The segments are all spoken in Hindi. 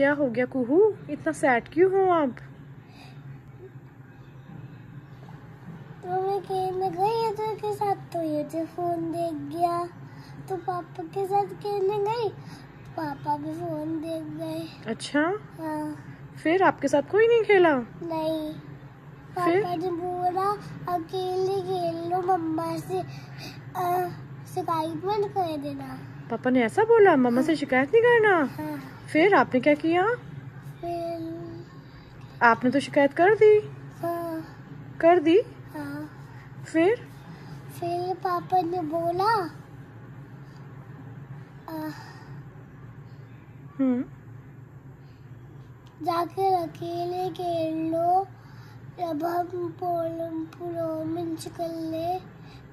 क्या हो गया कुहू? इतना सैड क्यों हो आप? तो मैं गई तो के साथ तो ये जो फ़ोन देख गया। तो पापा के साथ खेलने गई? पापा भी फ़ोन देख गए। अच्छा? हाँ। फिर आपके साथ कोई नहीं खेला? नहीं। फिर? पापा ने बोला अकेले खेल लो मम्मा से। आ, शिकायत मत कर देना। पापा ने ऐसा बोला मम्मा हाँ। से शिकायत नहीं करना? हाँ। फिर आपने क्या किया? फिर आपने तो शिकायत कर दी। हाँ। कर दी? हाँ। फिर? फिर पापा ने बोला हम्म। जाकर अकेले खेल लो। जब हम प्रोमिस कर ले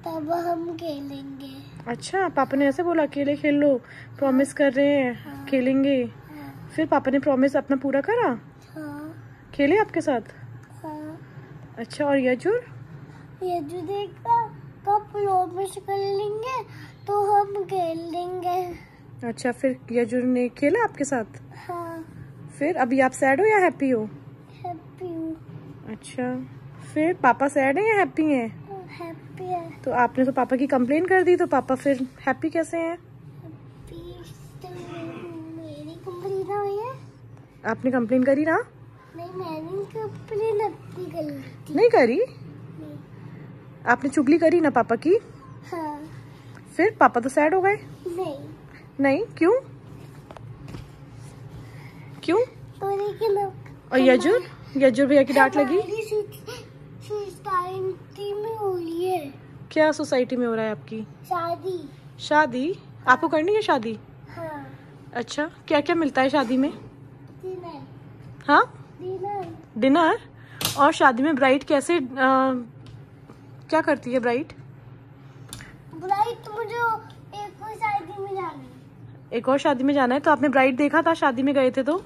तब हम खेलेंगे। अच्छा पापा ने ऐसे बोला अकेले खेल लो प्रॉमिस कर रहे हैं हाँ। खेलेंगे। हाँ फिर पापा ने प्रॉमिस अपना पूरा करा? हाँ। खेले आपके साथ? हाँ। अच्छा और यजुर? ये जो देखा कब प्रोमिस कर लेंगे तो हम खेल लेंगे। अच्छा फिर यजुर ने खेला आपके साथ? हाँ। फिर अभी आप सैड हो या हैप्पी हो हैप्पी हूँ? अच्छा। फिर पापा सैड है या हैप्पी हैं? हैप्पी है। तो आपने तो पापा की कंप्लेन कर दी तो पापा फिर हैप्पी कैसे हैं? हैप्पी तो आपने कंप्लेन करी ना? नहीं मैंने कंप्लेन अपनी कर। नहीं करी? नहीं। आपने चुगली करी ना पापा की? हाँ। फिर पापा तो सैड हो गए? नहीं। नहीं? क्यों? क्यों? और यजुर यजुर भैया की डांट लगी? सोसाइटी में हो रही है। क्या सोसाइटी में हो रहा है आपकी? शादी। शादी? आपको करनी है शादी? हाँ। अच्छा क्या क्या मिलता है शादी में? डिनर। हाँ? डिनर। डिनर? और शादी में ब्राइट कैसे अ, क्या करती है ब्राइड ब्राइट तो मुझे एक और शादी में जाना है। एक और शादी में जाना है तो आपने ब्राइट देखा था? शादी में गए थे तो?